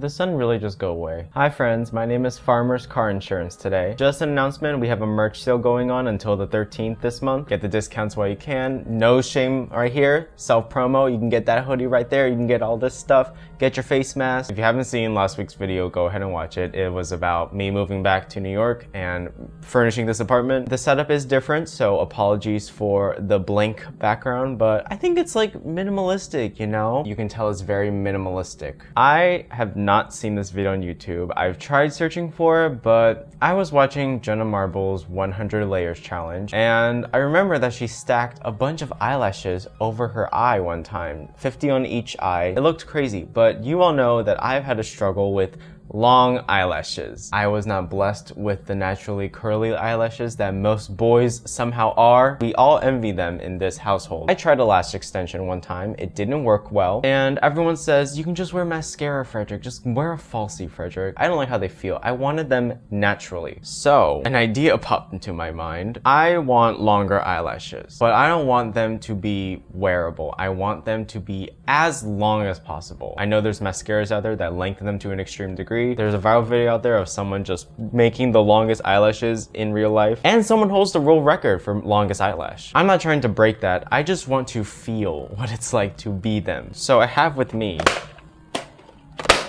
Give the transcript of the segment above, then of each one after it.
Did the sun really just go away? Hi friends, my name is Farmers Car Insurance today. Just an announcement, we have a merch sale going on until the 13th this month. Get the discounts while you can. No shame right here. Self promo. You can get that hoodie right there. You can get all this stuff. Get your face mask. If you haven't seen last week's video, go ahead and watch it. It was about me moving back to New York and furnishing this apartment. The setup is different, so apologies for the blank background, but I think it's like minimalistic, you know? You can tell it's very minimalistic. I have not seen this video on YouTube. I've tried searching for it, but I was watching Jenna Marbles' 100 Layers Challenge, and I remember that she stacked a bunch of eyelashes over her eye one time, 50 on each eye. It looked crazy, but you all know that I've had a struggle with long eyelashes. I was not blessed with the naturally curly eyelashes that most boys somehow are. We all envy them in this household. I tried a lash extension one time. It didn't work well. And everyone says, you can just wear mascara, Frederic. Just wear a falsie, Frederic. I don't like how they feel. I wanted them naturally. So an idea popped into my mind. I want longer eyelashes, but I don't want them to be wearable. I want them to be as long as possible. I know there's mascaras out there that lengthen them to an extreme degree there's a viral video out there of someone just making the longest eyelashes in real life. And someone holds the world record for longest eyelash. I'm not trying to break that. I just want to feel what it's like to be them. So I have with me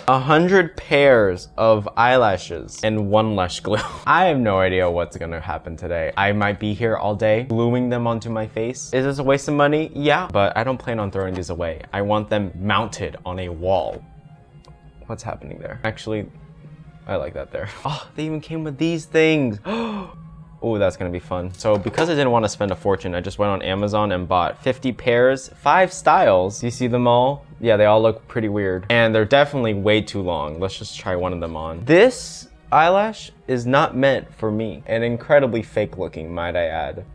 a hundred pairs of eyelashes and one lash glue. I have no idea what's gonna happen today. I might be here all day gluing them onto my face. Is this a waste of money? Yeah, but I don't plan on throwing these away. I want them mounted on a wall. What's happening there? Actually, I like that there. Oh, they even came with these things. Oh, that's gonna be fun. So because I didn't want to spend a fortune, I just went on Amazon and bought 50 pairs, five styles. You see them all? Yeah, they all look pretty weird. And they're definitely way too long. Let's just try one of them on. This eyelash is not meant for me. And incredibly fake looking, might I add.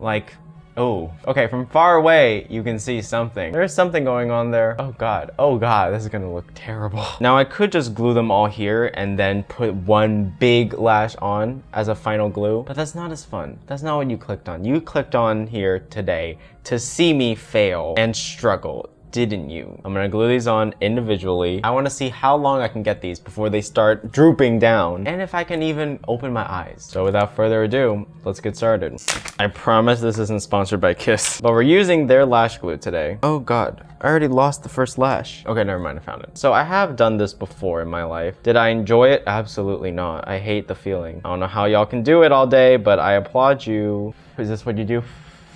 Like, Oh, okay, from far away, you can see something. There's something going on there. Oh God, oh God, this is gonna look terrible. Now I could just glue them all here and then put one big lash on as a final glue, but that's not as fun. That's not what you clicked on. You clicked on here today to see me fail and struggle didn't you? I'm gonna glue these on individually. I wanna see how long I can get these before they start drooping down and if I can even open my eyes. So without further ado, let's get started. I promise this isn't sponsored by Kiss, but we're using their lash glue today. Oh God, I already lost the first lash. Okay, never mind, I found it. So I have done this before in my life. Did I enjoy it? Absolutely not. I hate the feeling. I don't know how y'all can do it all day, but I applaud you. Is this what you do?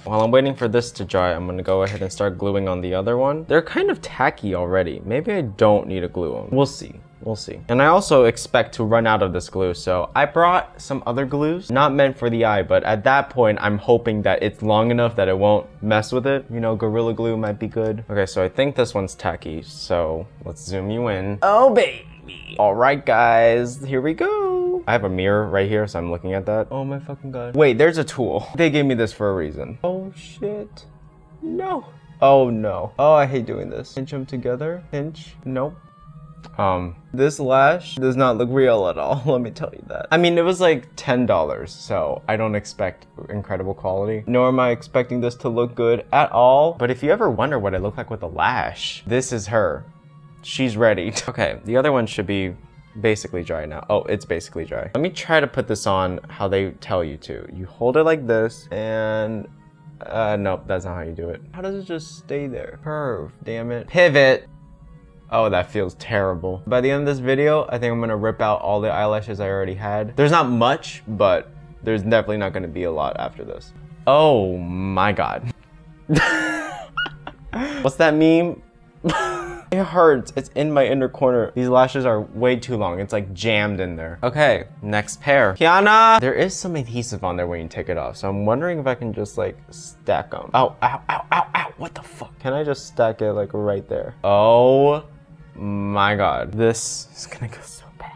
While I'm waiting for this to dry, I'm gonna go ahead and start gluing on the other one. They're kind of tacky already. Maybe I don't need to glue them. We'll see. We'll see. And I also expect to run out of this glue, so I brought some other glues, not meant for the eye, but at that point, I'm hoping that it's long enough that it won't mess with it. You know, Gorilla Glue might be good. Okay, so I think this one's tacky, so let's zoom you in. Oh, baby. All right, guys, here we go. I have a mirror right here, so I'm looking at that. Oh my fucking god. Wait, there's a tool. They gave me this for a reason. Oh shit. No. Oh no. Oh, I hate doing this. Pinch them together. Pinch. Nope. Um, this lash does not look real at all, let me tell you that. I mean, it was like $10, so I don't expect incredible quality, nor am I expecting this to look good at all. But if you ever wonder what I look like with a lash, this is her. She's ready. okay, the other one should be basically dry now. Oh, it's basically dry. Let me try to put this on how they tell you to. You hold it like this and uh, nope, that's not how you do it. How does it just stay there? Curve, damn it. Pivot. Oh, that feels terrible. By the end of this video, I think I'm gonna rip out all the eyelashes I already had. There's not much, but there's definitely not gonna be a lot after this. Oh my God. What's that meme? It hurts. It's in my inner corner. These lashes are way too long. It's like jammed in there. Okay, next pair. Kiana! There is some adhesive on there when you take it off, so I'm wondering if I can just like stack them. Ow, ow, ow, ow, ow. What the fuck? Can I just stack it like right there? Oh my god. This is gonna go so bad.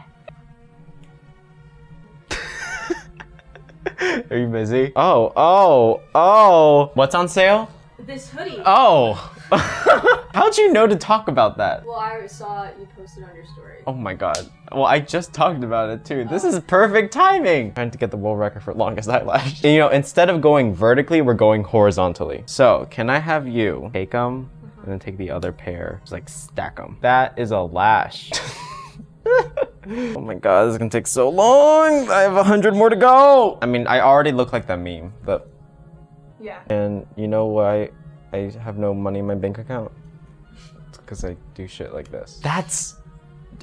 Are you busy? Oh, oh, oh. What's on sale? This hoodie. Oh. How'd you know to talk about that? Well, I saw you posted on your story. Oh my god. Well, I just talked about it too. This oh. is perfect timing. Trying to get the world record for longest eyelash. And, you know, instead of going vertically, we're going horizontally. So, can I have you take them mm-hmm. and then take the other pair, just like stack them. That is a lash. Oh my god, this is gonna take so long. I have a hundred more to go. I mean, I already look like that meme, but Yeah. and you know why I have no money in my bank account? It's because I do shit like this. That's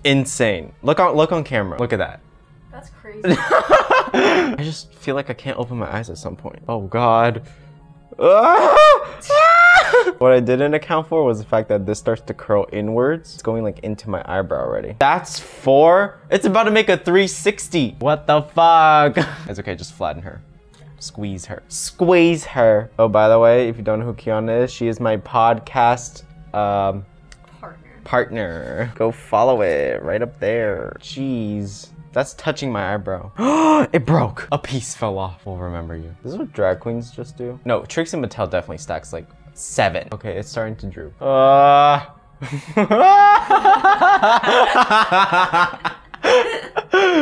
insane. Look on look on camera. Look at that. That's crazy. I just feel like I can't open my eyes at some point. Oh god. What I didn't account for was the fact that this starts to curl inwards. It's going like into my eyebrow already. That's four? It's about to make a 360. What the fuck? It's okay, just flatten her. Squeeze her. Squeeze her. Oh, by the way, if you don't know who Kiana is, she is my podcast um, Partner. Go follow it right up there. Jeez. That's touching my eyebrow. it broke. A piece fell off. We'll remember you. This is what drag queens just do. No, Trixie Mattel definitely stacks like seven. Okay, it's starting to droop. Uh.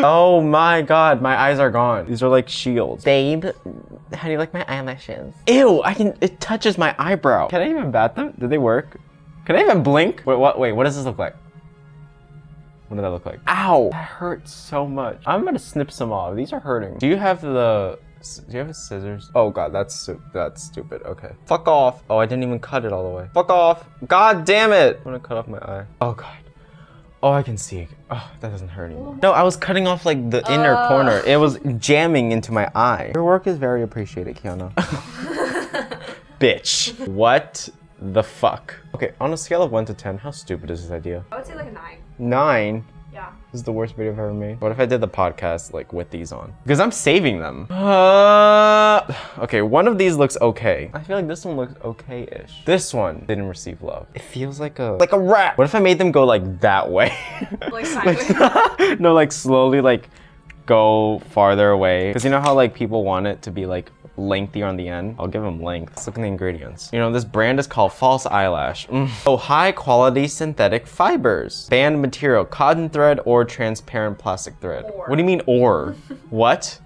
oh my god, my eyes are gone. These are like shields. Babe, how do you like my eyelashes? Ew, I can, it touches my eyebrow. Can I even bat them? Did they work? Can I even blink? Wait, what, wait, what does this look like? What did that look like? Ow! That hurts so much. I'm gonna snip some off. These are hurting. Do you have the? Do you have a scissors? Oh god, that's that's stupid. Okay. Fuck off. Oh, I didn't even cut it all the way. Fuck off. God damn it! I'm gonna cut off my eye. Oh god. Oh, I can see. Oh, that doesn't hurt anymore. No, I was cutting off like the inner Oh. corner. It was jamming into my eye. Your work is very appreciated, Kiana. Bitch. What the fuck? Okay, on a scale of 1 to 10, how stupid is this idea? I would say like a nine. Nine. Yeah. This is the worst video I've ever made. What if I did the podcast like with these on? Because I'm saving them. Uh, okay, one of these looks okay. I feel like this one looks okay-ish. This one didn't receive love. It feels like a like a rat. What if I made them go like that way? Like sideways. no, like slowly like go farther away. Because you know how like people want it to be like lengthier on the end? I'll give them length. Let's look at the ingredients. You know, this brand is called False Eyelash. Mm. Oh, high quality synthetic fibers. Band material, cotton thread or transparent plastic thread. Or. What do you mean or? what?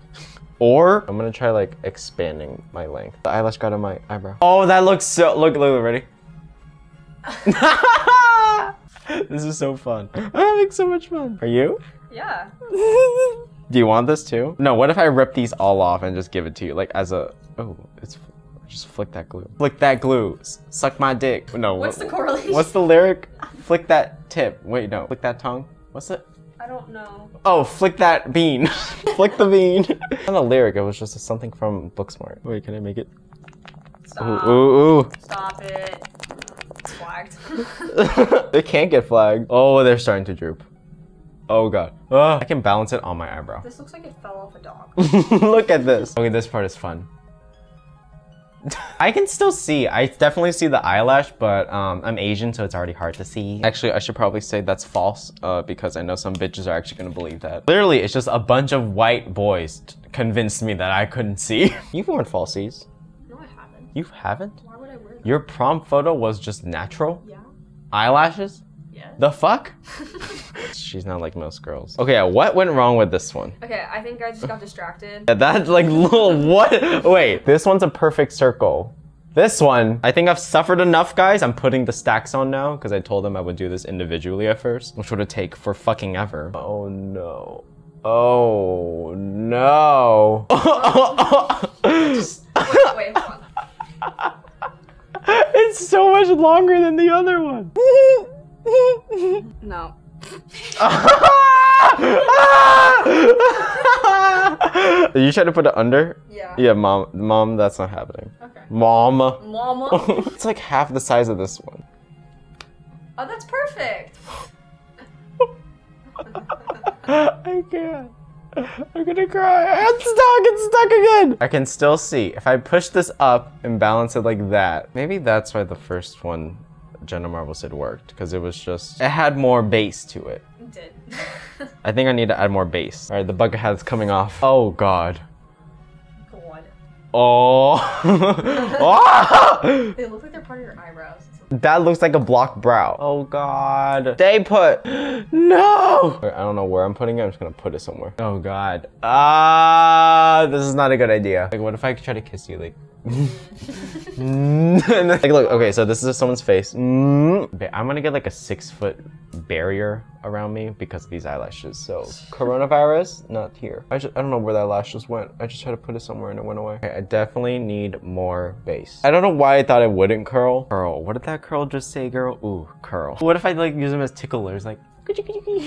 Or I'm gonna try like expanding my length. The eyelash got on my eyebrow. Oh, that looks so look look ready. this is so fun. I'm having so much fun. Are you? yeah. Do you want this too? No, what if I rip these all off and just give it to you? Like as a oh, it's just flick that glue. Flick that glue. Suck my dick. No. What's what- the correlation? What's the lyric? Flick that tip. Wait, no. Flick that tongue. What's it? I don't know. Oh, flick that bean. flick the bean. It's not a lyric. It was just something from Booksmart. Wait, can I make it? Ooh, Stop. ooh, ooh. Stop it. It's flagged. it can't get flagged. Oh, they're starting to droop. Oh god. Ah, I can balance it on my eyebrow. this looks like it fell off a dog. Look at this. Okay, this part is fun. I can still see. I definitely see the eyelash, but um, I'm Asian, so it's already hard to see. Actually, I should probably say that's false uh, because I know some bitches are actually gonna believe that. Literally, it's just a bunch of white boys convinced me that I couldn't see. You've worn falsies. No, I haven't. You haven't? Why would I wear them? Your prom photo was just natural? Yeah. Eyelashes? Yeah. The fuck? She's not like most girls. Okay, what went wrong with this one? Okay, I think I just got distracted. Yeah, That like little what? Wait, this one's a perfect circle. This one, I think I've suffered enough, guys. I'm putting the stacks on now because I told them I would do this individually at first, which would take for fucking ever. Oh no. Oh no. Wait, wait, hold on. it's so much longer than the other one. No. Are you try to put it under? Yeah. Yeah, mom. Mom, that's not happening. Okay. Mom. Mama. it's like half the size of this one. Oh, that's perfect. I can't. I'm gonna cry. It's stuck. It's stuck again. I can still see. If I push this up and balance it like that, maybe that's why the first one, Jenna Marble said worked because it was just it had more base to it. It did. I think I need to add more base. All right, the bucket hat's coming off. Oh God. God. Oh. Ah! They look like they're part of your eyebrows. That looks like a blocked brow. Oh god. Stay put. No. I don't know where I'm putting it. I'm just gonna put it somewhere. Oh god. Ah, this is not a good idea. Like, what if I try to kiss you? Like, And then, like, look, okay, so this is someone's face. Mm. I'm gonna get like a six foot barrier around me because of these eyelashes. So, coronavirus, not here. I, just, I don't know where that lash just went. I just tried to put it somewhere and it went away. Okay, I definitely need more base. I don't know why I thought it wouldn't curl. Curl. What did that curl just say, girl? Ooh, curl. What if I like use them as ticklers? Like,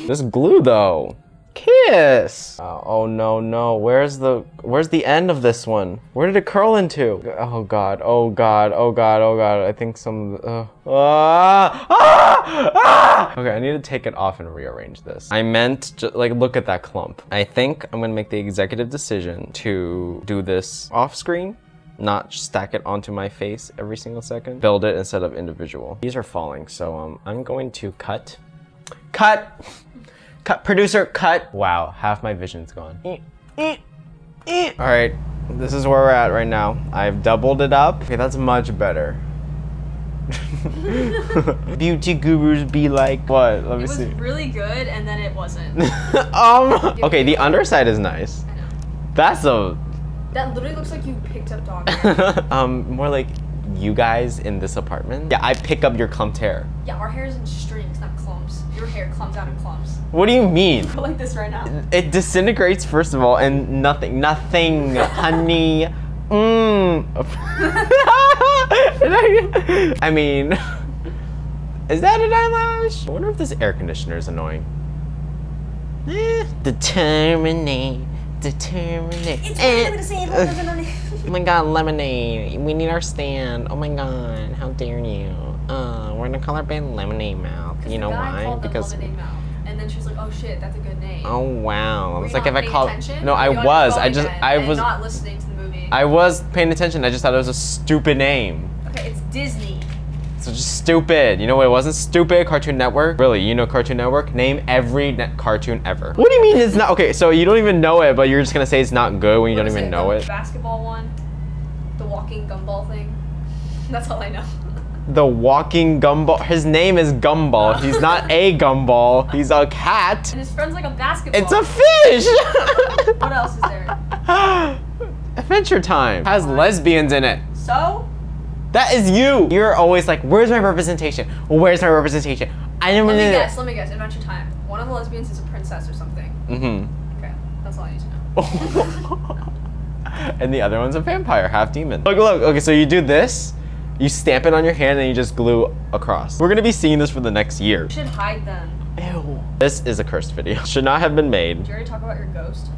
this glue though. Kiss. Oh, oh no no. Where's the where's the end of this one? Where did it curl into? Oh god. Oh god. Oh god. Oh god. I think some. Uh, ah, ah, ah! Okay, I need to take it off and rearrange this. I meant ju- like look at that clump. I think I'm gonna make the executive decision to do this off screen not stack it onto my face every single second. Build it instead of individual. These are falling, so um, I'm going to cut. Cut! Cut, producer, cut. Wow, half my vision's gone. All right, this is where we're at right now. I've doubled it up. Okay, that's much better. Beauty gurus be like, what? Let me see. It was see. really good, and then it wasn't. um, okay, the underside is nice. I know. That's a, That literally looks like you picked up dog hair. um, more like you guys in this apartment. Yeah, I pick up your clumped hair. yeah, our hair is in strings, not clumps. Your hair clumps out in clumps. What do you mean? Go like this right now. It disintegrates first of all, and nothing, nothing, honey. Mmm. I mean, is that an eyelash? I wonder if this air conditioner is annoying. Eh, determinate, determinate. Eh. Oh my god, lemonade. We need our stand. Oh my god, how dare you? Uh, we're gonna call our band Lemonade Mouth. You know why? Because And then she's like, oh shit, that's a good name. Oh wow. Were It's you like not if I called attention? No, I you on your was. I just I and was not listening to the movie. I was paying attention. I just thought it was a stupid name. okay, it's Disney. So just stupid. You know what? It wasn't stupid. Cartoon Network. Really? You know Cartoon Network? Name every net cartoon ever. What do you mean it's not? Okay, so you don't even know it, but you're just gonna say it's not good when you What don't even it, know the it. Basketball one, the walking gumball thing. That's all I know. The walking gumball. His name is Gumball. He's not a gumball. He's a cat. And his friend's like a basketball. It's a fish. What else is there? Adventure Time has lesbians in it. So? That is you. You're always like, where's my representation? Where's my representation? I didn't Let me guess, let me guess. Adventure Time. One of the lesbians is a princess or something. Mm-hmm. Okay, that's all I need to know. and the other one's a vampire, half demon. Look, look. Okay, so you do this. You stamp it on your hand and you just glue across. We're gonna be seeing this for the next year. You should hide them. Ew. This is a cursed video. Should not have been made. Did you already talk about your ghost?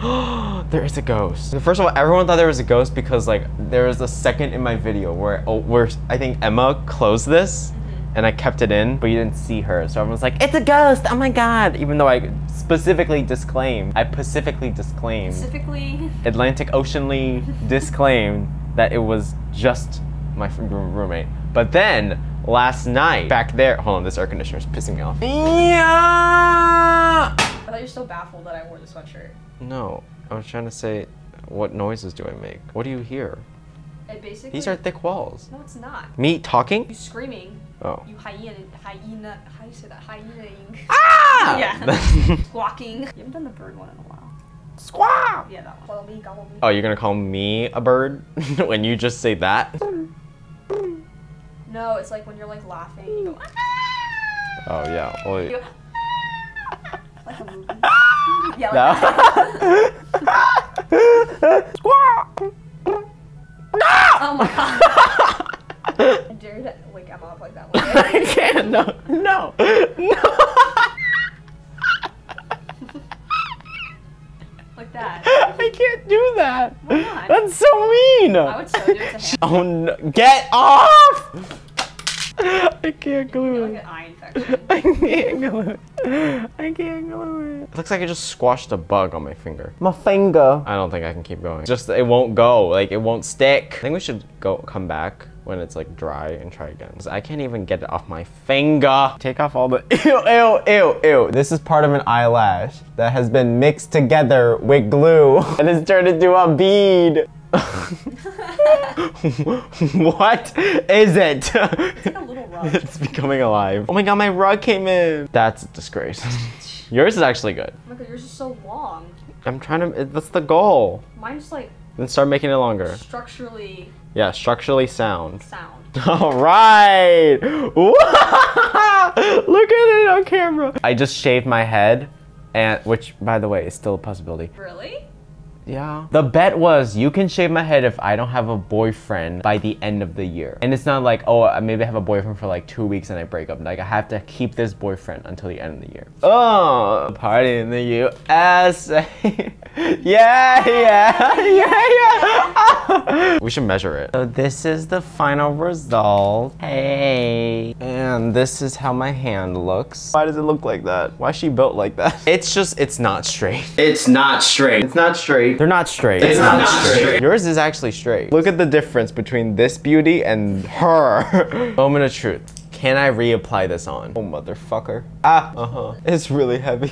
there is a ghost. First of all, everyone thought there was a ghost because like there was a second in my video where oh, where I think Emma closed this mm-hmm. and I kept it in, but you didn't see her. So everyone's like, "It's a ghost! Oh my god!" Even though I specifically disclaimed, I specifically disclaimed, Specifically, Atlantic Oceanly disclaimed that it was just my roommate. But then last night, back there, hold on, this air conditioner is pissing me off. Yeah. I thought you're so baffled that I wore the sweatshirt. No, I was trying to say, what noises do I make? What do you hear? It basically. These are thick walls. No, it's not. Me talking? You screaming. Oh. You hyena. Hyena. How do you say that? Hyenaing. Ah! Yeah. Squawking. You haven't done the bird one in a while. Squawk! Yeah, that one. Follow me, gobble me. Oh, you're gonna call me a bird when you just say that? No, it's like when you're like laughing. You go. Oh yeah. Well, You go like a movie. yeah, like no. Squawk! Oh my god. I dare you to wake Emma up like that one. I can't. No. No. No. I can't do that. Why not? That's so mean. I would so do it to him. Oh no! Get off! I can't glue Like it. an eye infection. I can't glue it. I can't glue it. It looks like I just squashed a bug on my finger. My finger. I don't think I can keep going. Just it won't go. Like it won't stick. I think we should go come back when it's like dry and try again. I can't even get it off my finger. Take off all the ew ew ew ew. This is part of an eyelash that has been mixed together with glue and it's turned into a bead. what is it? It's like a little rug. it's becoming alive. Oh my god, my rug came in. That's a disgrace. Yours is actually good. Oh my god, yours is so long. I'm trying to. That's the goal. Mine's like Then start making it longer. Structurally Yeah, structurally sound. sound. All right. Look at it on camera. I just shaved my head, and which, by the way, is still a possibility. Really? Yeah. The bet was you can shave my head if I don't have a boyfriend by the end of the year. And it's not like, oh, maybe I have a boyfriend for like two weeks and I break up. Like, I have to keep this boyfriend until the end of the year. Oh, party in the USA. yeah, yeah, yeah, yeah. we should measure it. So this is the final result. Hey. And this is how my hand looks. Why does it look like that? Why is she built like that? It's just, it's not straight. It's not straight. It's not straight. They're not straight. It's not, straight. Yours is actually straight. Look at the difference between this beauty and her. Moment of truth. Can I reapply this on? Oh, motherfucker. Ah, uh-huh. It's really heavy.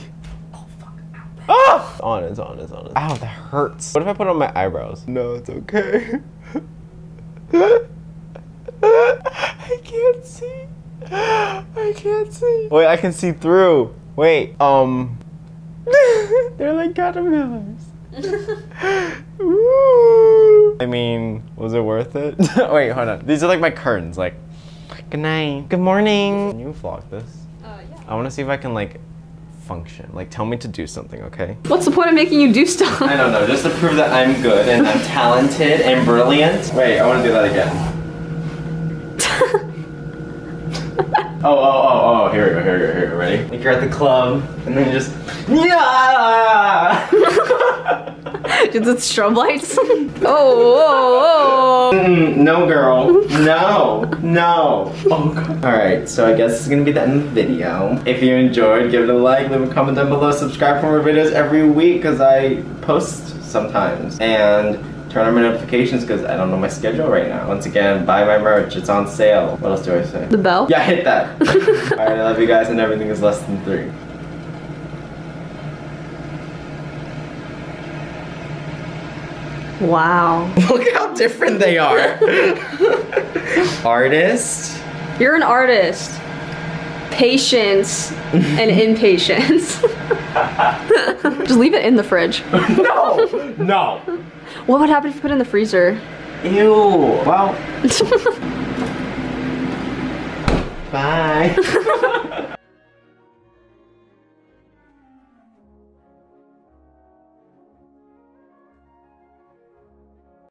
Oh fuck. Ah! It's on, it's on, it's on. Ow, that hurts. What if I put on my eyebrows? No, it's okay. I can't see. I can't see. Wait, I can see through. Wait, um. They're like caterpillars. Ooh. I mean, was it worth it? Wait, hold on. These are like my curtains. Like, good night, good morning. Can you vlog this? Uh, yeah. I want to see if I can like function. Like, tell me to do something, okay? What's the point of making you do stuff? I don't know, just to prove that I'm good and I'm talented and brilliant. Wait, I want to do that again. Oh, oh, oh, oh, here we go, here we go, here we go, ready? Like you're at the club, and then you just, yeah! Just with strobe lights. oh, oh, oh. Mm, no, girl, no, no. Oh, God. All right, so I guess this is gonna be the end of the video. If you enjoyed, give it a like, leave a comment down below, subscribe for more videos every week, because I post sometimes. And turn on my notifications because I don't know my schedule right now. Once again, buy my merch. It's on sale. What else do I say? The bell? Yeah, hit that. All right, I love you guys and everything is less than three. Wow. Look how different they are. Artist. You're an artist. Patience and impatience. Just leave it in the fridge. No, no. What would happen if you put it in the freezer? Ew. Well. Bye.